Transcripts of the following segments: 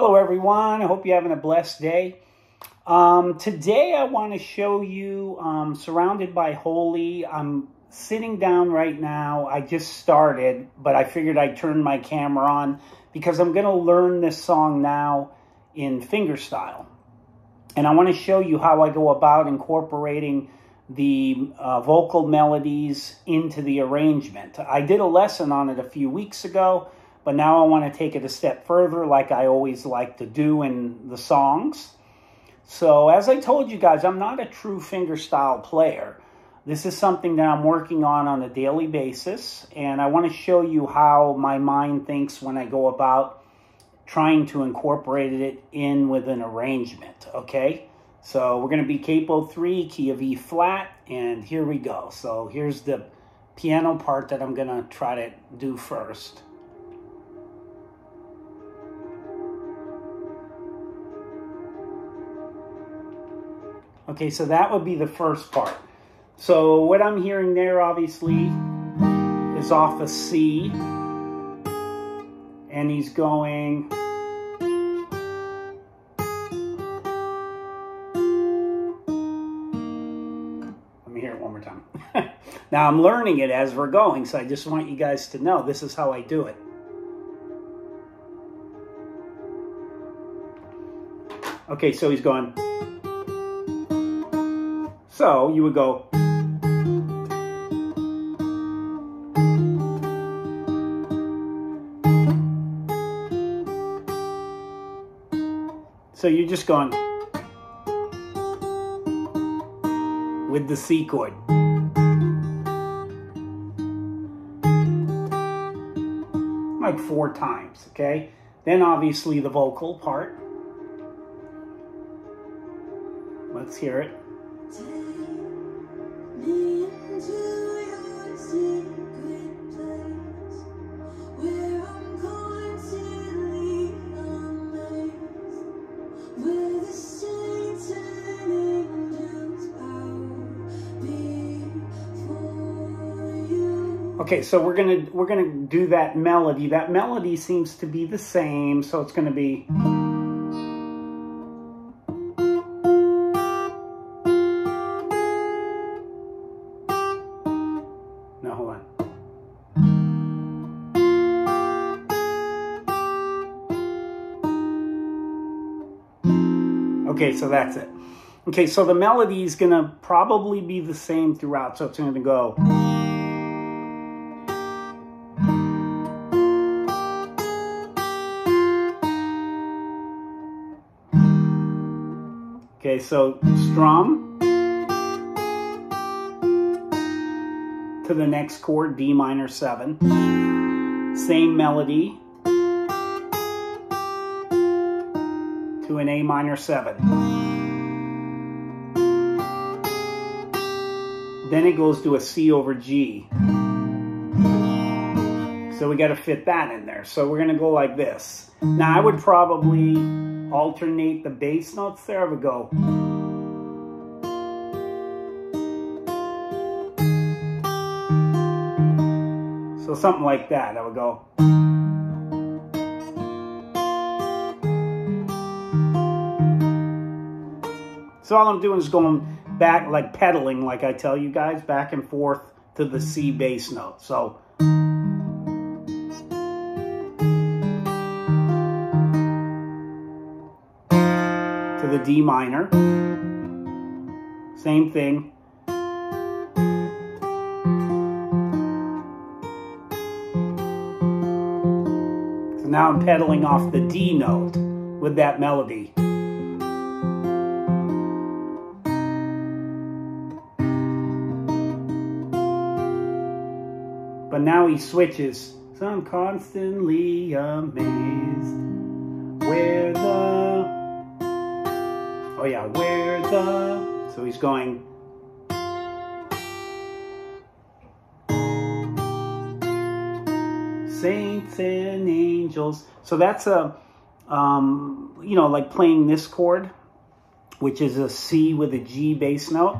Hello, everyone. I hope you're having a blessed day. Um, today, I want to show you um, Surrounded by Holy. I'm sitting down right now. I just started, but I figured I'd turn my camera on because I'm going to learn this song now in fingerstyle. And I want to show you how I go about incorporating the uh, vocal melodies into the arrangement. I did a lesson on it a few weeks ago but now I want to take it a step further like I always like to do in the songs. So as I told you guys, I'm not a true fingerstyle player. This is something that I'm working on on a daily basis, and I want to show you how my mind thinks when I go about trying to incorporate it in with an arrangement, okay? So we're going to be capo 3, key of E flat, and here we go. So here's the piano part that I'm going to try to do first. Okay, so that would be the first part. So what I'm hearing there, obviously, is off a C. And he's going... Let me hear it one more time. now, I'm learning it as we're going, so I just want you guys to know this is how I do it. Okay, so he's going... So you would go. So you're just going with the C chord. Like four times, okay? Then obviously the vocal part. Let's hear it. Okay, so we're gonna we're gonna do that melody. That melody seems to be the same, so it's gonna be. No, hold on. Okay, so that's it. Okay, so the melody is gonna probably be the same throughout, so it's gonna go. So strum to the next chord, D minor 7. Same melody to an A minor 7. Then it goes to a C over G. So we got to fit that in there. So we're going to go like this. Now I would probably alternate the bass notes there. we go. So something like that. I would go. So all I'm doing is going back, like pedaling, like I tell you guys, back and forth to the C bass note. So. D minor. Same thing. So now I'm pedaling off the D note with that melody. But now he switches. So I'm constantly amazed where the Oh yeah, where the... So he's going... Saints and angels. So that's a, um, you know, like playing this chord, which is a C with a G bass note.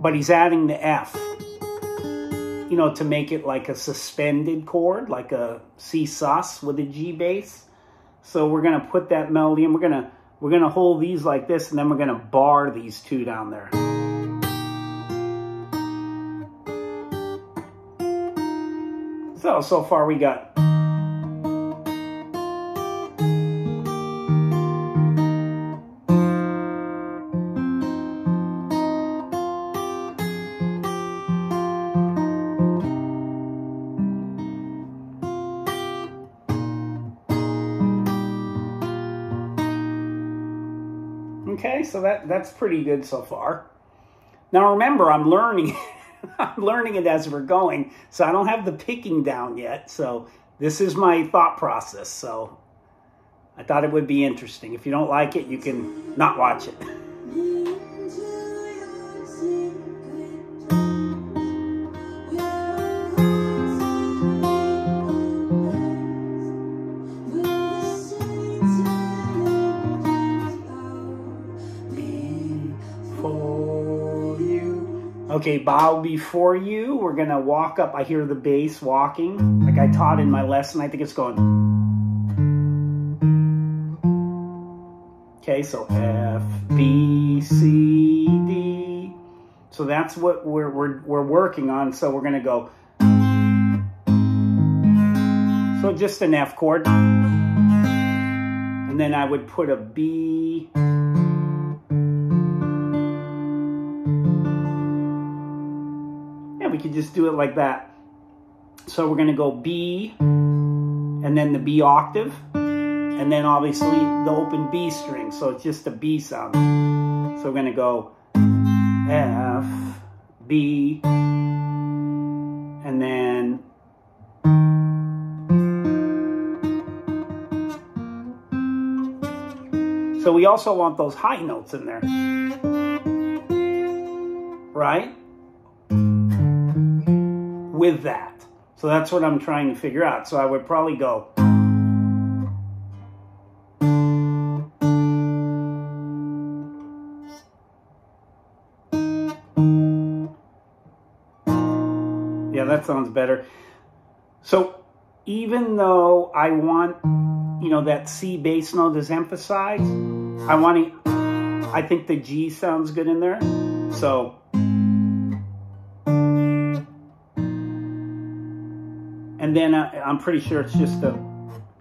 But he's adding the F, you know, to make it like a suspended chord, like a C sus with a G bass. So we're going to put that melody and we're going to we're to hold these like this and then we're to bar these two down there. So, so far we got so that, that's pretty good so far. Now remember, I'm learning, I'm learning it as we're going, so I don't have the picking down yet. So this is my thought process. So I thought it would be interesting. If you don't like it, you can not watch it. Okay, bow before you. We're going to walk up. I hear the bass walking, like I taught in my lesson. I think it's going. Okay, so F, B, C, D. So that's what we're, we're, we're working on. So we're going to go. So just an F chord. And then I would put a B. could just do it like that. So we're going to go B, and then the B octave, and then obviously the open B string. So it's just a B sound. So we're going to go F, B, and then So we also want those high notes in there. Right? With that. So that's what I'm trying to figure out. So I would probably go. Yeah, that sounds better. So even though I want, you know, that C bass note is emphasized, I want to, I think the G sounds good in there. So then I, I'm pretty sure it's just a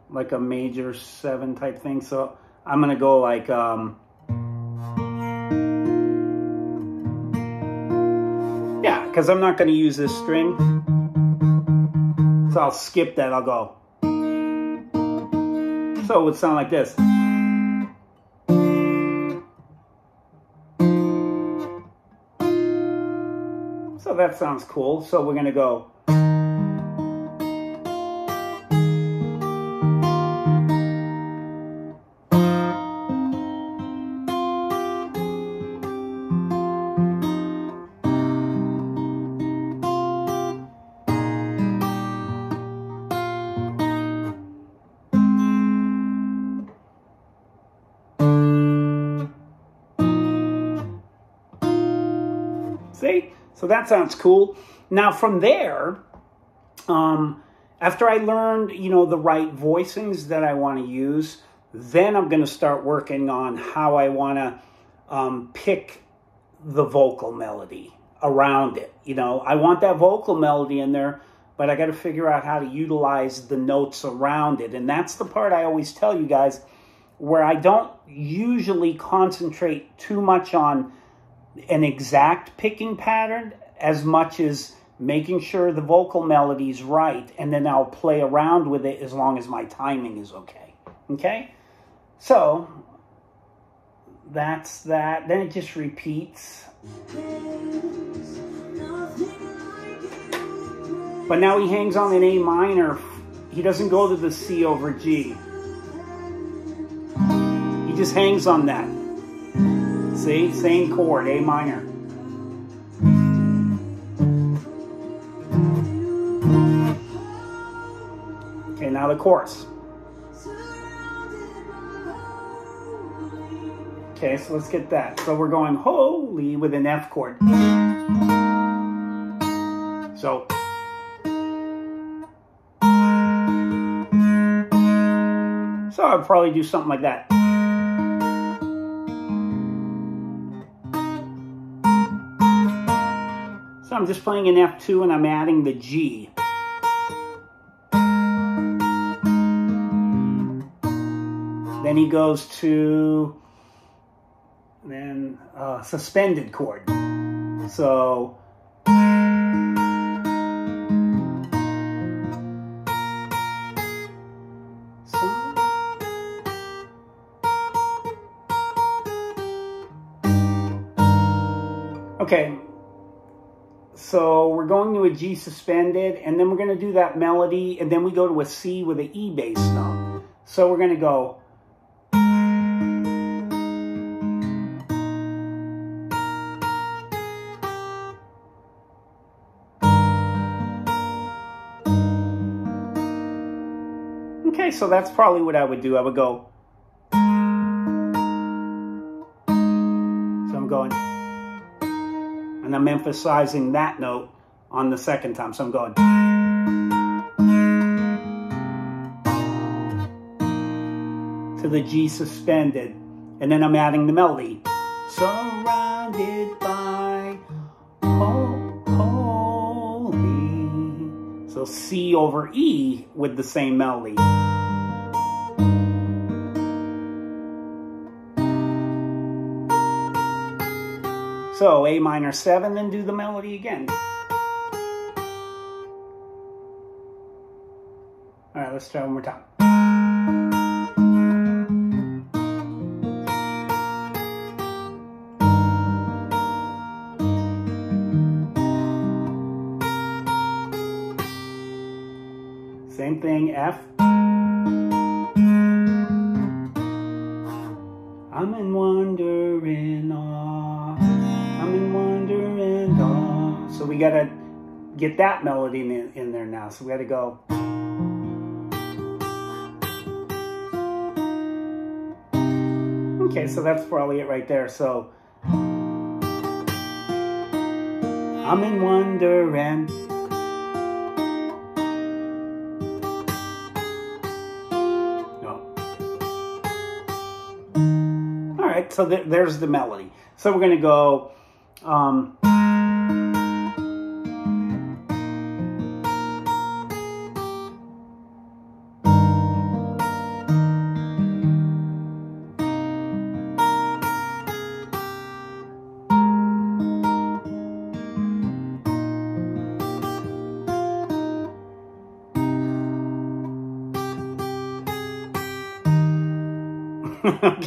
like a major seven type thing. So I'm gonna go like um, yeah, because I'm not gonna use this string. So I'll skip that. I'll go. So it would sound like this. So that sounds cool. So we're gonna go. See? So that sounds cool. Now from there, um, after I learned, you know, the right voicings that I want to use, then I'm going to start working on how I want to um, pick the vocal melody around it. You know, I want that vocal melody in there, but I got to figure out how to utilize the notes around it. And that's the part I always tell you guys where I don't usually concentrate too much on an exact picking pattern as much as making sure the vocal melody is right, and then I'll play around with it as long as my timing is okay. Okay? So, that's that. Then it just repeats. But now he hangs on an A minor. He doesn't go to the C over G. He just hangs on that. See, same chord, A minor. Okay, now the chorus. Okay, so let's get that. So we're going holy with an F chord. So So I'd probably do something like that. I'm just playing an F2 and I'm adding the G. Then he goes to then uh, suspended chord. So to a G suspended, and then we're going to do that melody, and then we go to a C with an E bass note. So we're going to go. Okay, so that's probably what I would do. I would go. So I'm going. And I'm emphasizing that note on the second time. So I'm going. To the G suspended. And then I'm adding the melody. Surrounded by holy. So C over E with the same melody. So A minor 7, then do the melody again. All right, let's try one more time. Same thing, F. I'm in wondering awe. I'm in wondering awe. So we gotta get that melody in, in there now. So we gotta go. Okay, so that's probably it right there. So I'm in wonder and no. All right, so th there's the melody. So we're gonna go. Um,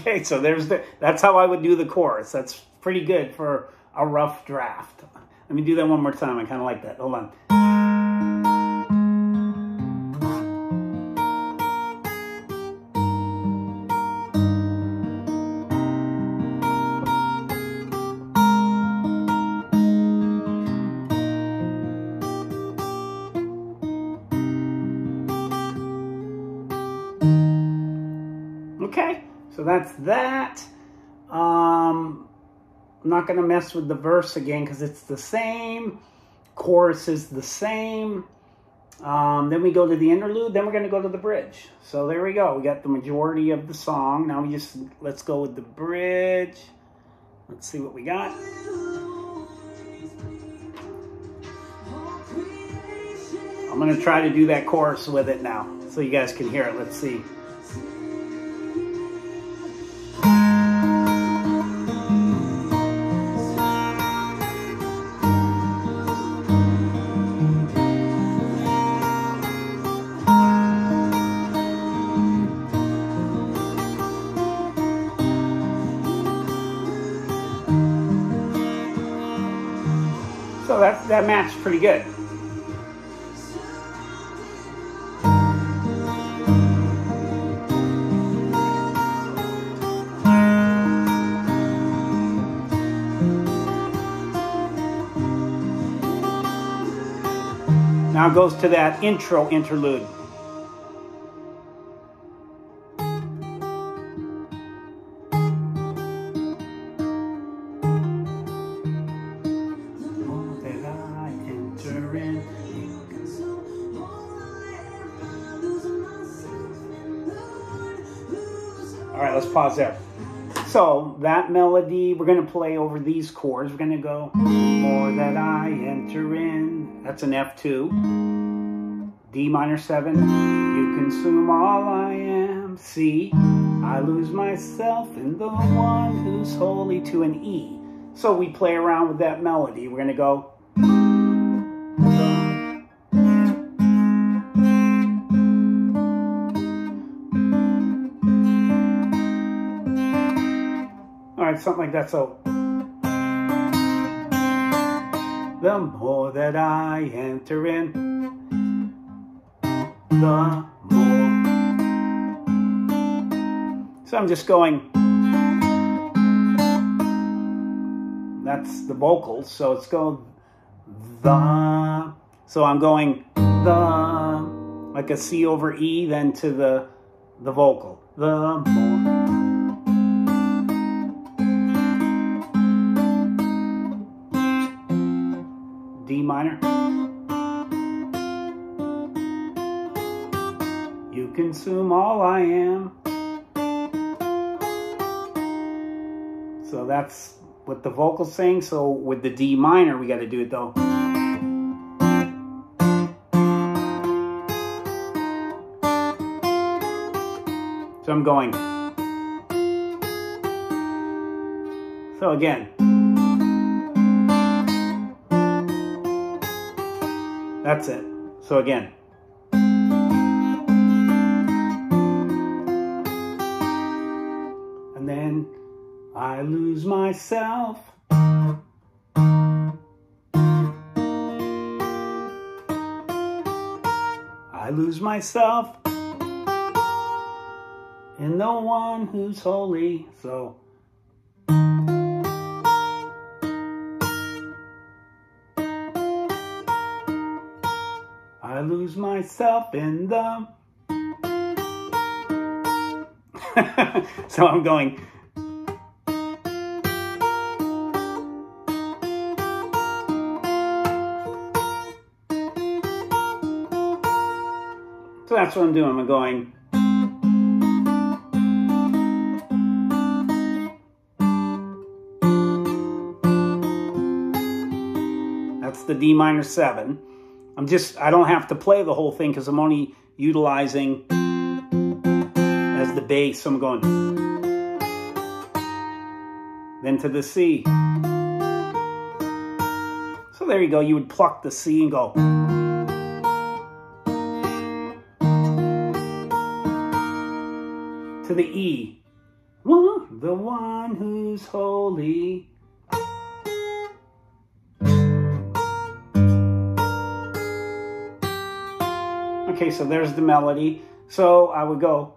okay, so there's the that's how I would do the chorus. That's pretty good for a rough draft. Let me do that one more time. I kind of like that. Hold on. That's that. Um, I'm not going to mess with the verse again because it's the same. Chorus is the same. Um, then we go to the interlude. Then we're going to go to the bridge. So there we go. We got the majority of the song. Now we just let's go with the bridge. Let's see what we got. I'm going to try to do that chorus with it now so you guys can hear it. Let's see. That, matched pretty good. Now goes to that intro interlude. Pause. So that melody, we're going to play over these chords. We're going to go, more that I enter in. That's an F2. D minor 7. You consume all I am. C. I lose myself in the one who's holy to an E. So we play around with that melody. We're going to go, something like that. So, the more that I enter in, the more. So I'm just going. That's the vocals. So it's going the. So I'm going the like a C over E, then to the the vocal. The more. You consume all I am. So that's what the vocals sing. So with the D minor, we got to do it though. So I'm going. So again. That's it. So again. I lose myself. I lose myself in the one who's holy. So I lose myself in the... so I'm going... that's what I'm doing. I'm going... That's the D minor 7. I'm just, I don't have to play the whole thing because I'm only utilizing as the bass. I'm going, then to the C. So there you go. You would pluck the C and go. The E. The one who's holy. Okay, so there's the melody. So I would go.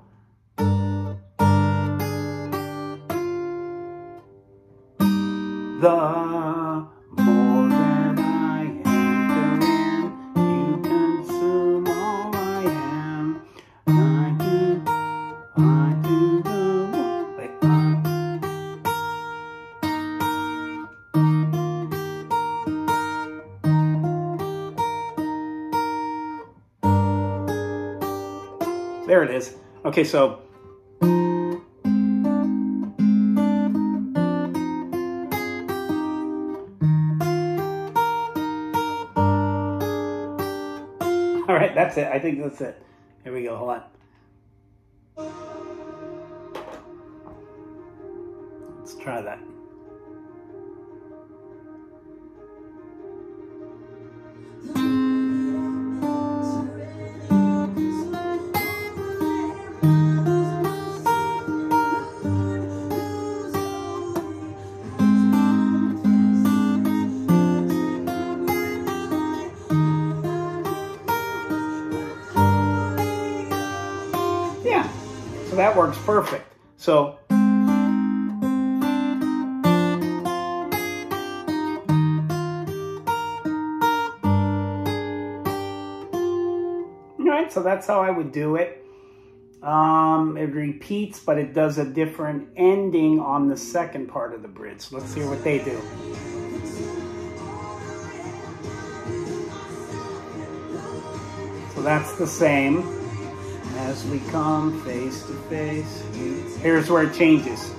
There it is. Okay, so. All right, that's it. I think that's it. Here we go. Hold on. That works perfect. So All right, so that's how I would do it. Um, it repeats, but it does a different ending on the second part of the bridge. Let's hear what they do. So that's the same. As we come face to face. Here's where it changes.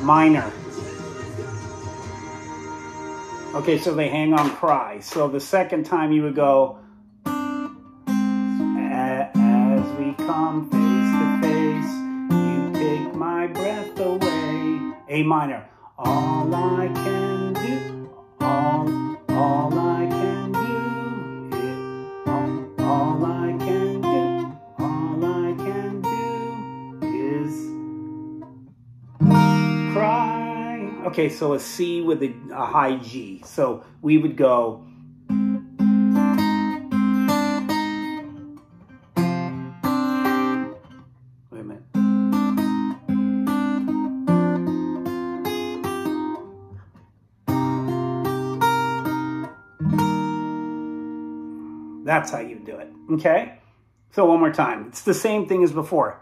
Minor. Okay, so they hang on cry. So the second time you would go, as we come face to face, you take my breath away. A minor. All I can do, all, all Okay, so a C with a, a high G. So we would go. Wait a minute. That's how you do it, okay? So one more time. It's the same thing as before.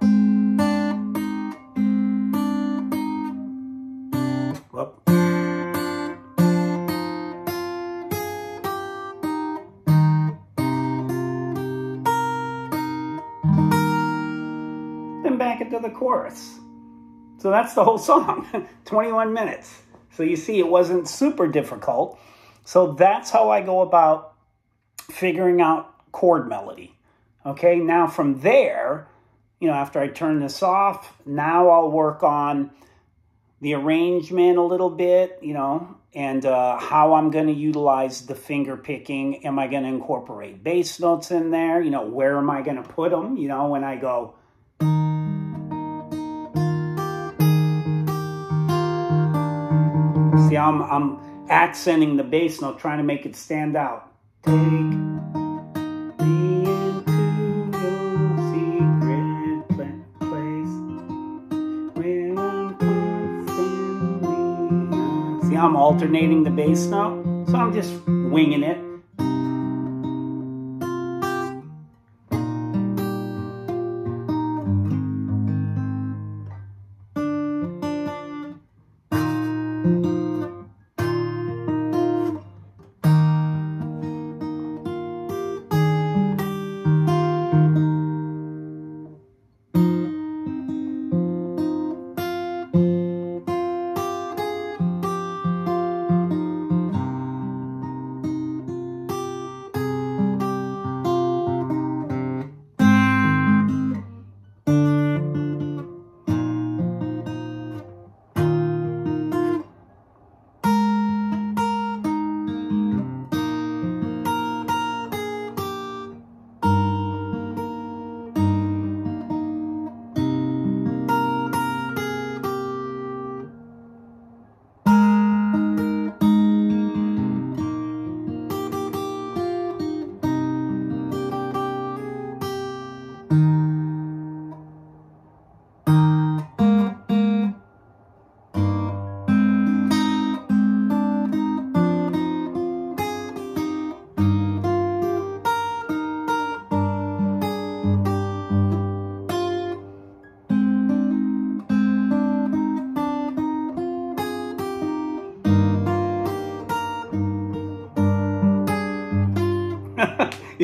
Chorus. So that's the whole song, 21 minutes. So you see, it wasn't super difficult. So that's how I go about figuring out chord melody. Okay, now from there, you know, after I turn this off, now I'll work on the arrangement a little bit, you know, and uh, how I'm going to utilize the finger picking. Am I going to incorporate bass notes in there? You know, where am I going to put them? You know, when I go. See, I'm, I'm accenting the bass note, trying to make it stand out. Take me into your secret place where I'm constantly. See, I'm alternating the bass note, so I'm just winging it.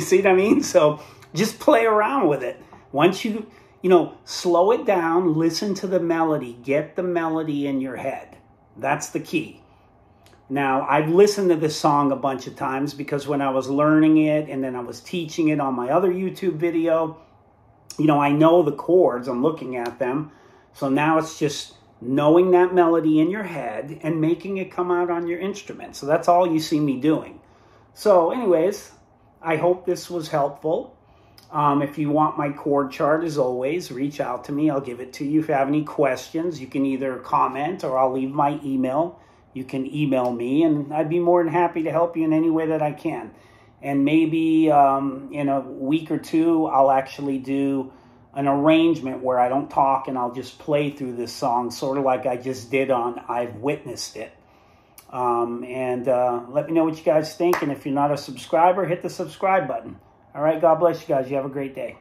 See what I mean? So just play around with it. Once you, you know, slow it down, listen to the melody, get the melody in your head. That's the key. Now, I've listened to this song a bunch of times because when I was learning it and then I was teaching it on my other YouTube video, you know, I know the chords, I'm looking at them. So now it's just knowing that melody in your head and making it come out on your instrument. So that's all you see me doing. So, anyways, I hope this was helpful. Um, if you want my chord chart, as always, reach out to me. I'll give it to you. If you have any questions, you can either comment or I'll leave my email. You can email me, and I'd be more than happy to help you in any way that I can. And maybe um, in a week or two, I'll actually do an arrangement where I don't talk and I'll just play through this song, sort of like I just did on I've Witnessed It. Um, and uh, let me know what you guys think. And if you're not a subscriber, hit the subscribe button. All right, God bless you guys. You have a great day.